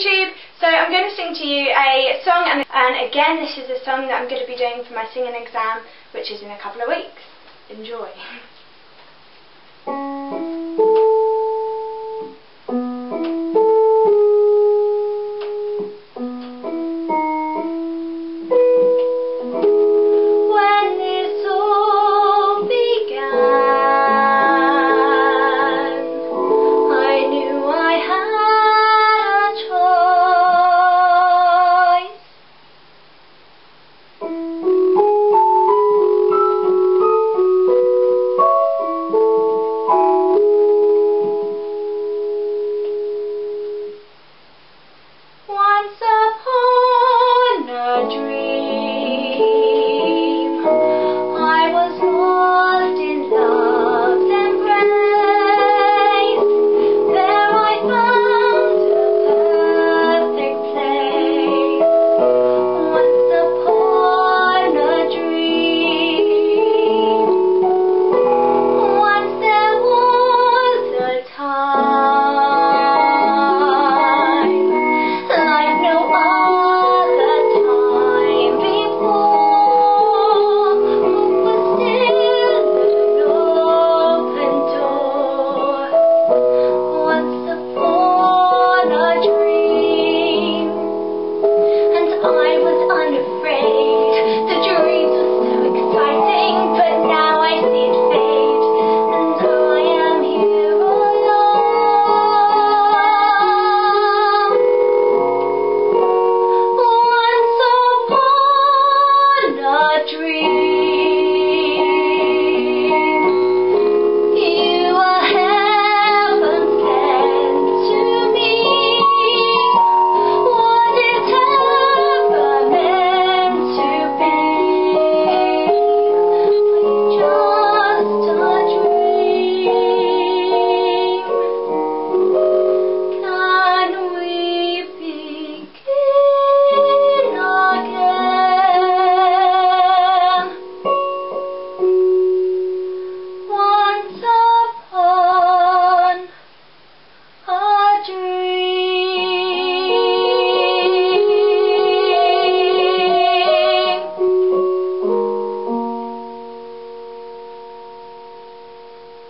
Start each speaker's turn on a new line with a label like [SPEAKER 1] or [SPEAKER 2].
[SPEAKER 1] YouTube. So I'm going to sing to you a song and, and again this is a song that I'm going to be doing for my singing exam which is in a couple of weeks. Enjoy.